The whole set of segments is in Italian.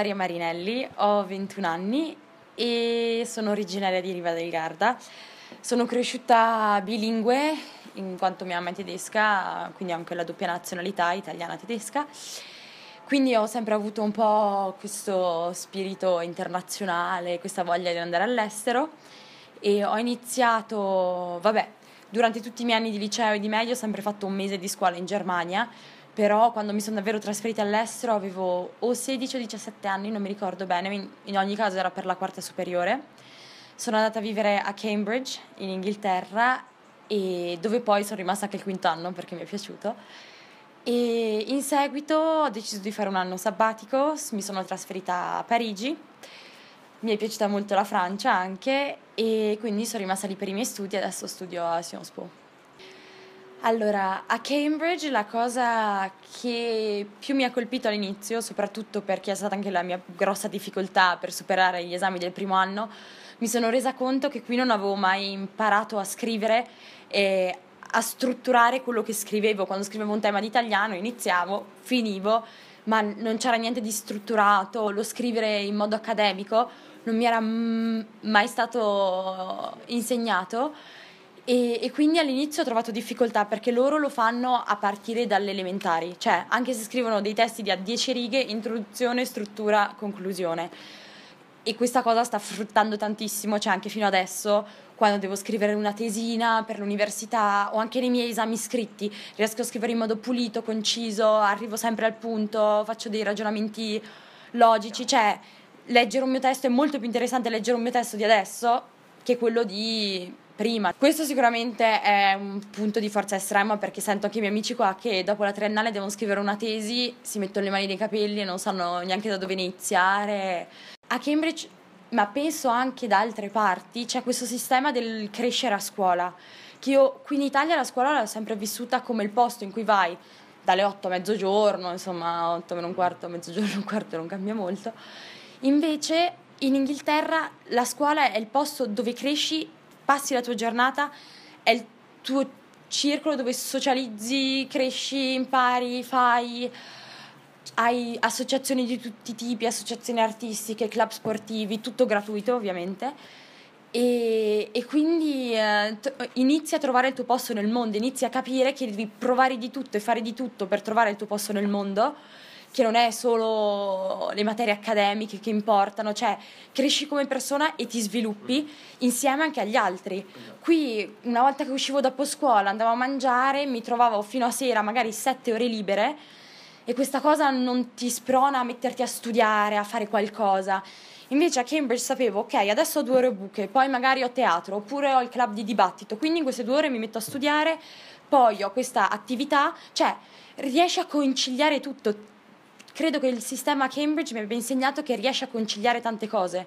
Maria Marinelli, ho 21 anni e sono originaria di Riva del Garda. Sono cresciuta bilingue in quanto mia mamma è tedesca, quindi anche la doppia nazionalità italiana-tedesca. Quindi ho sempre avuto un po' questo spirito internazionale, questa voglia di andare all'estero e ho iniziato, vabbè, durante tutti i miei anni di liceo e di medio ho sempre fatto un mese di scuola in Germania, però quando mi sono davvero trasferita all'estero avevo o 16 o 17 anni, non mi ricordo bene, in ogni caso era per la quarta superiore. Sono andata a vivere a Cambridge, in Inghilterra, dove poi sono rimasta anche il quinto anno perché mi è piaciuto. E in seguito ho deciso di fare un anno sabbatico, mi sono trasferita a Parigi, mi è piaciuta molto la Francia anche e quindi sono rimasta lì per i miei studi e adesso studio a Sciences Po. Allora, a Cambridge la cosa che più mi ha colpito all'inizio, soprattutto perché è stata anche la mia grossa difficoltà per superare gli esami del primo anno, mi sono resa conto che qui non avevo mai imparato a scrivere e a strutturare quello che scrivevo. Quando scrivevo un tema di italiano iniziavo, finivo, ma non c'era niente di strutturato, lo scrivere in modo accademico non mi era mai stato insegnato e, e, quindi all'inizio ho trovato difficoltà perché loro lo fanno a partire dalle elementari, cioè anche se scrivono dei testi di a 10 righe, introduzione, struttura, conclusione. E questa cosa sta fruttando tantissimo, cioè anche fino adesso, quando devo scrivere una tesina per l'università o anche nei miei esami scritti, riesco a scrivere in modo pulito, conciso, arrivo sempre al punto, faccio dei ragionamenti logici, cioè leggere un mio testo è molto più interessante leggere un mio testo di adesso che quello di prima. Questo sicuramente è un punto di forza estrema perché sento anche i miei amici qua che dopo la triennale devono scrivere una tesi, si mettono le mani nei capelli e non sanno neanche da dove iniziare. A Cambridge, ma penso anche da altre parti, c'è questo sistema del crescere a scuola, che io qui in Italia la scuola l'ho sempre vissuta come il posto in cui vai dalle 8 a mezzogiorno, insomma 8 meno un quarto, mezzogiorno un quarto non cambia molto. Invece in Inghilterra la scuola è il posto dove cresci passi la tua giornata, è il tuo circolo dove socializzi, cresci, impari, fai, hai associazioni di tutti i tipi, associazioni artistiche, club sportivi, tutto gratuito ovviamente. E, e quindi eh, t- inizi a trovare il tuo posto nel mondo, inizi a capire che devi provare di tutto e fare di tutto per trovare il tuo posto nel mondo che non è solo le materie accademiche che importano, cioè cresci come persona e ti sviluppi insieme anche agli altri. Qui una volta che uscivo dopo scuola andavo a mangiare, mi trovavo fino a sera magari sette ore libere e questa cosa non ti sprona a metterti a studiare, a fare qualcosa. Invece a Cambridge sapevo, ok, adesso ho due ore buche, poi magari ho teatro, oppure ho il club di dibattito, quindi in queste due ore mi metto a studiare, poi ho questa attività, cioè riesci a conciliare tutto, credo che il sistema Cambridge mi abbia insegnato che riesce a conciliare tante cose.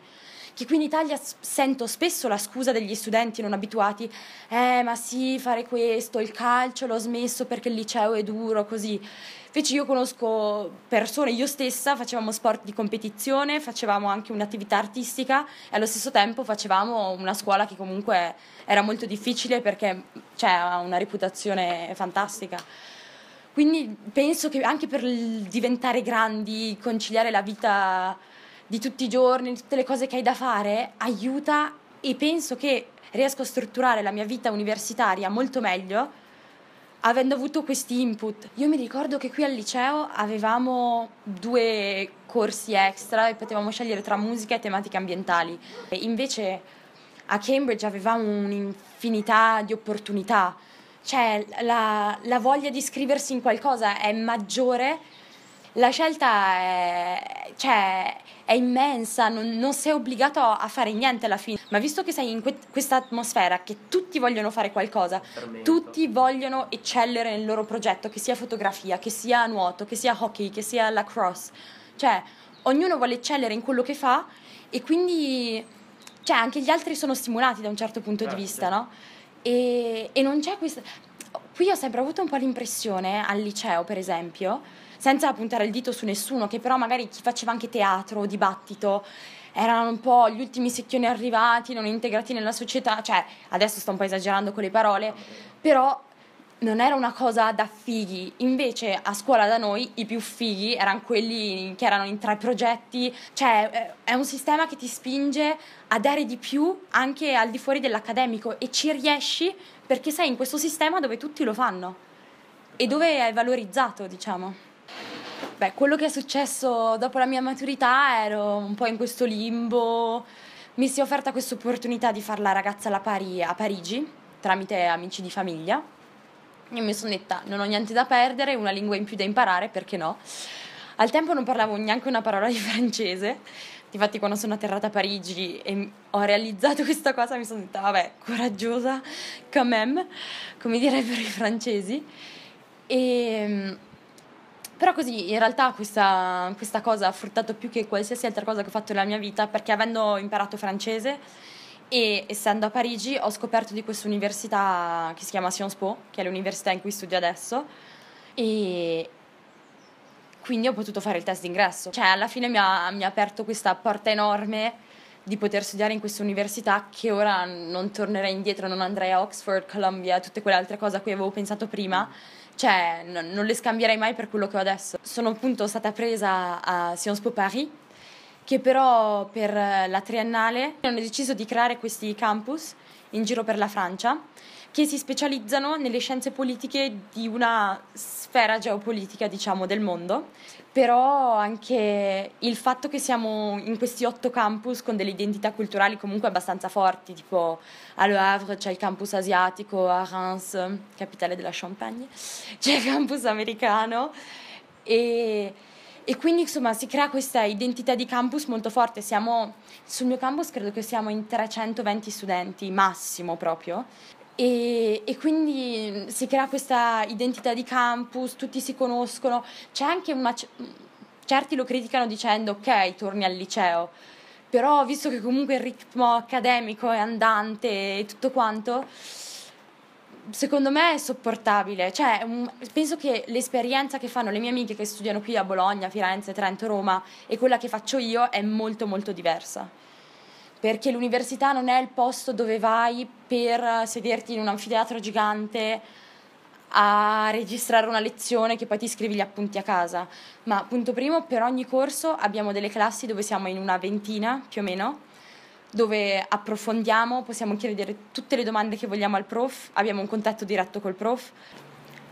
Che qui in Italia sento spesso la scusa degli studenti non abituati, eh ma sì, fare questo, il calcio l'ho smesso perché il liceo è duro, così. Invece io conosco persone, io stessa facevamo sport di competizione, facevamo anche un'attività artistica e allo stesso tempo facevamo una scuola che comunque era molto difficile perché cioè, ha una reputazione fantastica. Quindi penso che anche per diventare grandi, conciliare la vita di tutti i giorni, tutte le cose che hai da fare, aiuta e penso che riesco a strutturare la mia vita universitaria molto meglio avendo avuto questi input. Io mi ricordo che qui al liceo avevamo due corsi extra e potevamo scegliere tra musica e tematiche ambientali. E invece a Cambridge avevamo un'infinità di opportunità cioè la, la voglia di iscriversi in qualcosa è maggiore, la scelta è, cioè, è immensa, non, non, sei obbligato a fare niente alla fine, ma visto che sei in que- questa atmosfera che tutti vogliono fare qualcosa, Fermento. tutti vogliono eccellere nel loro progetto, che sia fotografia, che sia nuoto, che sia hockey, che sia lacrosse, cioè ognuno vuole eccellere in quello che fa e quindi cioè, anche gli altri sono stimolati da un certo punto Grazie. di vista, no? E, e non c'è questa... Qui ho sempre avuto un po' l'impressione, al liceo per esempio, senza puntare il dito su nessuno, che però magari chi faceva anche teatro o dibattito erano un po' gli ultimi secchioni arrivati, non integrati nella società, cioè adesso sto un po' esagerando con le parole, però non era una cosa da fighi, invece a scuola da noi i più fighi erano quelli che erano in tre progetti, cioè è un sistema che ti spinge a dare di più anche al di fuori dell'accademico e ci riesci perché sei in questo sistema dove tutti lo fanno e dove è valorizzato, diciamo. Beh, quello che è successo dopo la mia maturità ero un po' in questo limbo, mi si è offerta questa opportunità di fare la ragazza alla pari a Parigi tramite amici di famiglia. Io mi sono detta, non ho niente da perdere, una lingua in più da imparare, perché no? Al tempo non parlavo neanche una parola di francese, infatti quando sono atterrata a Parigi e ho realizzato questa cosa mi sono detta, vabbè, coraggiosa, quand même, come direbbero i francesi. E però così in realtà questa, questa, cosa ha fruttato più che qualsiasi altra cosa che ho fatto nella mia vita perché avendo imparato francese e essendo a Parigi ho scoperto di questa università che si chiama Sciences Po, che è l'università in cui studio adesso e quindi ho potuto fare il test d'ingresso. Cioè alla fine mi ha, mi ha aperto questa porta enorme di poter studiare in questa università che ora non tornerei indietro, non andrei a Oxford, Columbia, tutte quelle altre cose a cui avevo pensato prima cioè non le scambierei mai per quello che ho adesso. Sono appunto stata presa a Sciences Po Paris, che però per la triennale hanno deciso di creare questi campus in giro per la Francia che si specializzano nelle scienze politiche di una sfera geopolitica, diciamo, del mondo. Però anche il fatto che siamo in questi otto campus con delle identità culturali comunque abbastanza forti, tipo a Le Havre c'è il campus asiatico, a Reims, capitale della Champagne, c'è il campus americano e, e quindi insomma si crea questa identità di campus molto forte. Siamo, sul mio campus credo che siamo in 320 studenti, massimo proprio, e, e, quindi si crea questa identità di campus, tutti si conoscono, c'è anche una... certi lo criticano dicendo ok, torni al liceo, però visto che comunque il ritmo accademico è andante e tutto quanto, secondo me è sopportabile. Cioè, penso che l'esperienza che fanno le mie amiche che studiano qui a Bologna, Firenze, Trento, Roma e quella che faccio io è molto molto diversa perché l'università non è il posto dove vai per sederti in un anfiteatro gigante a registrare una lezione che poi ti scrivi gli appunti a casa. Ma punto primo, per ogni corso abbiamo delle classi dove siamo in una ventina più o meno, dove approfondiamo, possiamo chiedere tutte le domande che vogliamo al prof, abbiamo un contatto diretto col prof.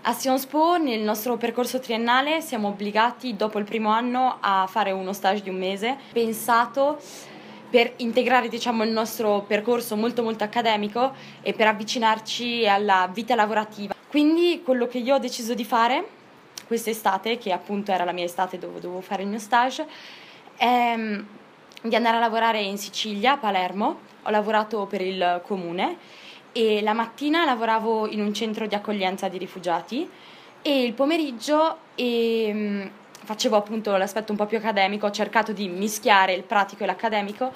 A Sciences Po, nel nostro percorso triennale, siamo obbligati dopo il primo anno a fare uno stage di un mese, pensato per integrare diciamo, il nostro percorso molto molto accademico e per avvicinarci alla vita lavorativa. Quindi quello che io ho deciso di fare quest'estate, che appunto era la mia estate dove dovevo fare il mio stage, è di andare a lavorare in Sicilia, a Palermo. Ho lavorato per il comune e la mattina lavoravo in un centro di accoglienza di rifugiati e il pomeriggio e, mm, facevo appunto l'aspetto un po' più accademico, ho cercato di mischiare il pratico e l'accademico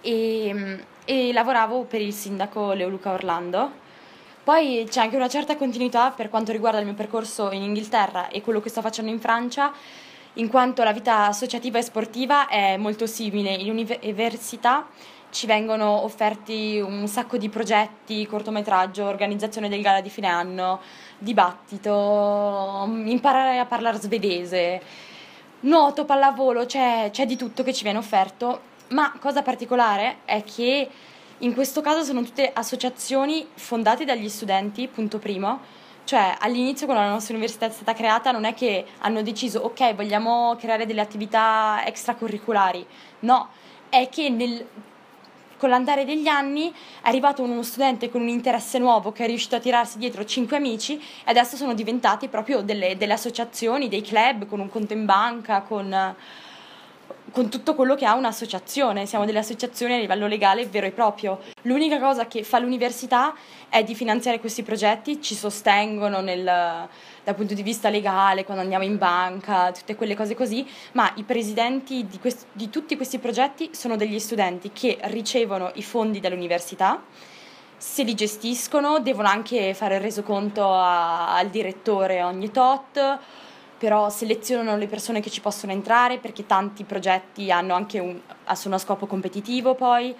e, e lavoravo per il sindaco Leo Luca Orlando. Poi c'è anche una certa continuità per quanto riguarda il mio percorso in Inghilterra e quello che sto facendo in Francia, in quanto la vita associativa e sportiva è molto simile. In università ci vengono offerti un sacco di progetti, cortometraggio, organizzazione del gala di fine anno, dibattito, imparare a parlare svedese, nuoto, pallavolo, c'è, c'è di tutto che ci viene offerto, ma cosa particolare è che in questo caso sono tutte associazioni fondate dagli studenti, punto primo, cioè all'inizio quando la nostra università è stata creata non è che hanno deciso ok vogliamo creare delle attività extracurriculari, no, è che nel con l'andare degli anni è arrivato uno studente con un interesse nuovo che è riuscito a tirarsi dietro cinque amici e adesso sono diventati proprio delle, delle associazioni, dei club con un conto in banca, con, con tutto quello che ha un'associazione. Siamo delle associazioni a livello legale vero e proprio. L'unica cosa che fa l'università è di finanziare questi progetti, ci sostengono nel dal punto di vista legale, quando andiamo in banca, tutte quelle cose così, ma i presidenti di, quest- di tutti questi progetti sono degli studenti che ricevono i fondi dall'università, se li gestiscono, devono anche fare il resoconto a- al direttore ogni tot, però selezionano le persone che ci possono entrare perché tanti progetti hanno anche un, sono a scopo competitivo poi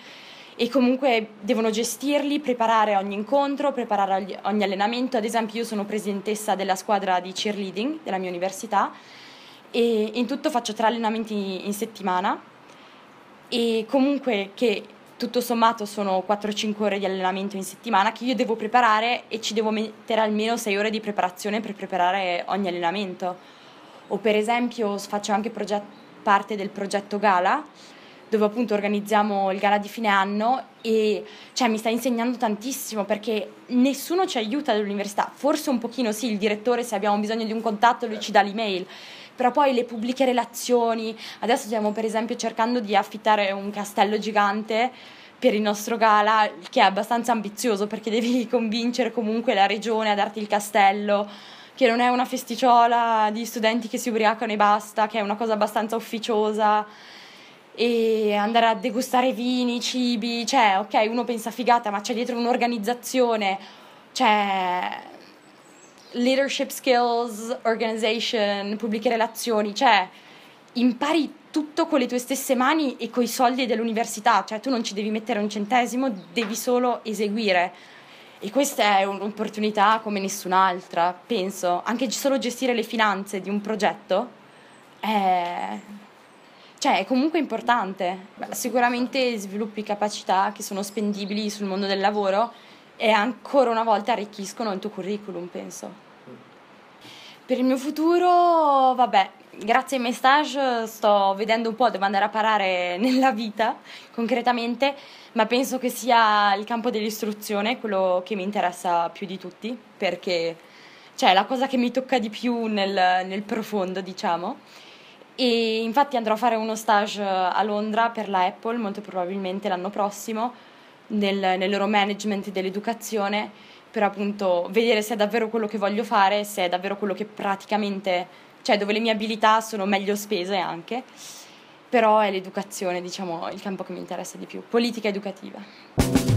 e comunque devono gestirli, preparare ogni incontro, preparare ogni allenamento. Ad esempio io sono presidentessa della squadra di cheerleading della mia università e in tutto faccio tre allenamenti in settimana e comunque che tutto sommato sono 4-5 ore di allenamento in settimana che io devo preparare e ci devo mettere almeno 6 ore di preparazione per preparare ogni allenamento. O per esempio faccio anche proget- parte del progetto Gala dove appunto organizziamo il gala di fine anno e cioè, mi sta insegnando tantissimo perché nessuno ci aiuta all'università, forse un pochino sì, il direttore se abbiamo bisogno di un contatto lui ci dà l'email, però poi le pubbliche relazioni, adesso stiamo per esempio cercando di affittare un castello gigante per il nostro gala, che è abbastanza ambizioso perché devi convincere comunque la regione a darti il castello, che non è una festiciola di studenti che si ubriacano e basta, che è una cosa abbastanza ufficiosa. E andare a degustare vini, cibi, cioè ok uno pensa figata ma c'è dietro un'organizzazione, cioè leadership skills, organization, pubbliche relazioni, cioè impari tutto con le tue stesse mani e con i soldi dell'università, cioè tu non ci devi mettere un centesimo, devi solo eseguire. E questa è un'opportunità come nessun'altra, penso. Anche solo gestire le finanze di un progetto è cioè è comunque importante. Sicuramente sviluppi capacità che sono spendibili sul mondo del lavoro e ancora una volta arricchiscono il tuo curriculum, penso. Per il mio futuro, vabbè, grazie ai miei stage sto vedendo un po' dove andare a parare nella vita, concretamente, ma penso che sia il campo dell'istruzione quello che mi interessa più di tutti, perché cioè, è la cosa che mi tocca di più nel, nel profondo, diciamo. E infatti andrò a fare uno stage a Londra per la Apple, molto probabilmente l'anno prossimo, nel, nel loro management dell'educazione, per appunto vedere se è davvero quello che voglio fare, se è davvero quello che praticamente, cioè dove le mie abilità sono meglio spese anche, però è l'educazione, diciamo, il campo che mi interessa di più, politica educativa.